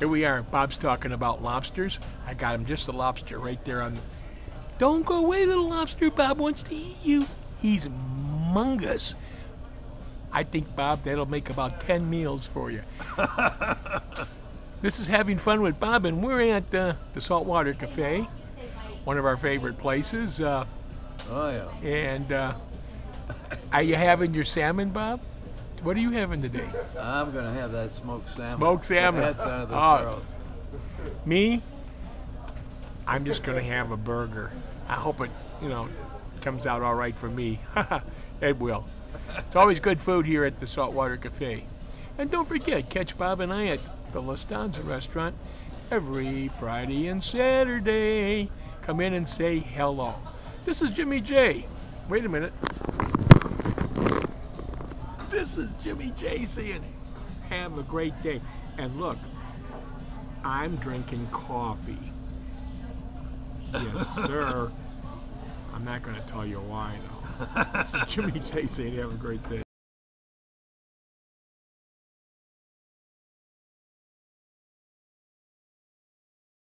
Here we are. Bob's talking about lobsters. I got him just a lobster right there on the. Don't go away, little lobster. Bob wants to eat you. He's mungus. I think, Bob, that'll make about 10 meals for you. this is Having Fun with Bob, and we're at uh, the Saltwater Cafe, one of our favorite places. Uh, Oh yeah. and uh, are you having your salmon, Bob? What are you having today? I'm gonna have that smoked salmon. Smoked salmon. That's out of this Oh. world. Me? I'm just gonna have a burger. I hope it, you know, comes out all right for me. it will. It's always good food here at the Saltwater Cafe. And don't forget, catch Bob and I at the Lustanza restaurant every Friday and Saturday. Come in and say hello. This is Jimmy Jay. Wait a minute. This is Jimmy Jay saying, have a great day. And look, I'm drinking coffee. Yes, sir. I'm not going to tell you why, though. Jimmy Jay saying, have a great day.